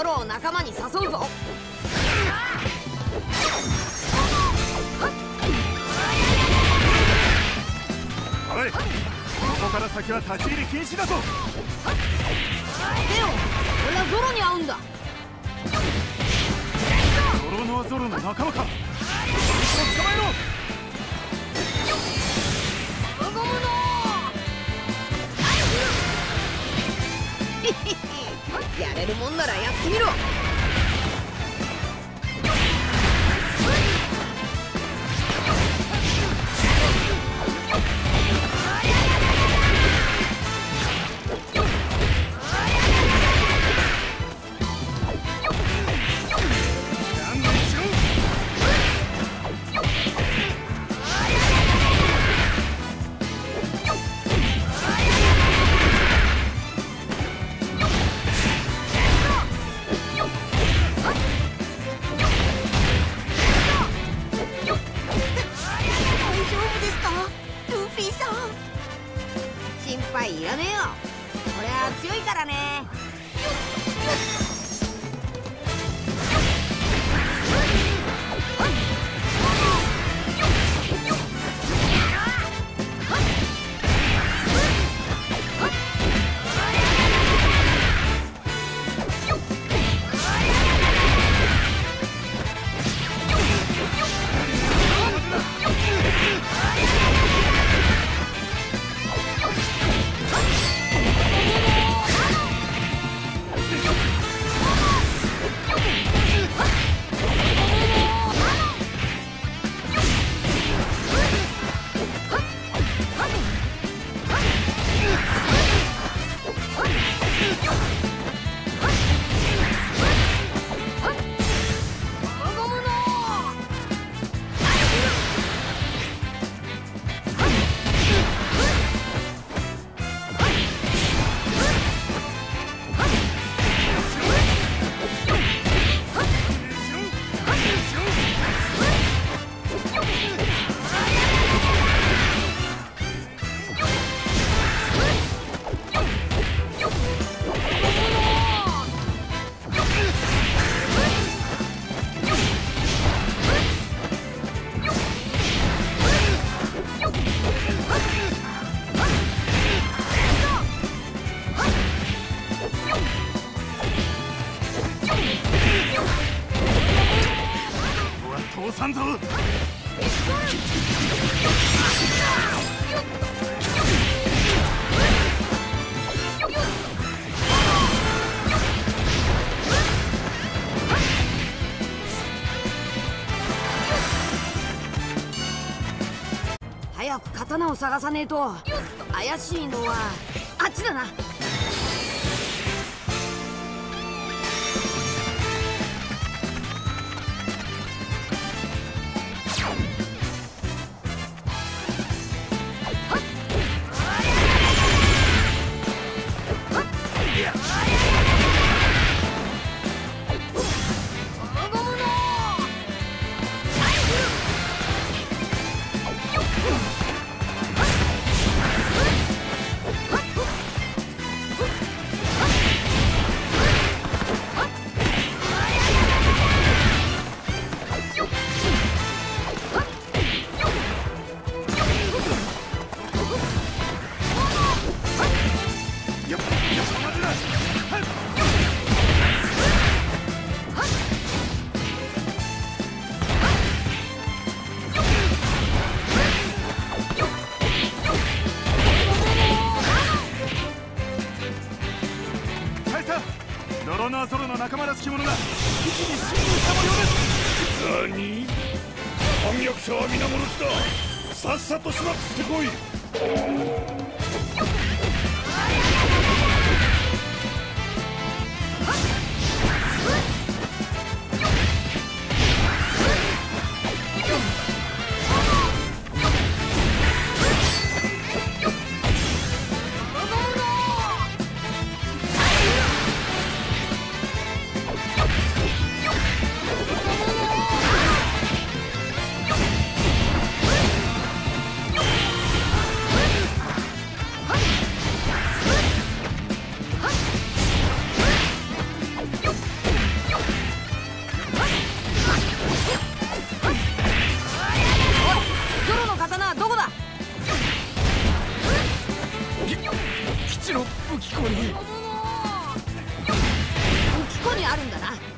ゾロを仲間に誘うぞ。おいここから先は立ち入り禁止だぞ。でよ俺はゾロに会うんだ。ゾロノアゾロの仲間か通さんぞ。早く刀を探さねえと。怪しいのはあっちだな。何？反逆者は皆殺しだ。さっさと始末してこい。機構に。武器庫にあるんだな。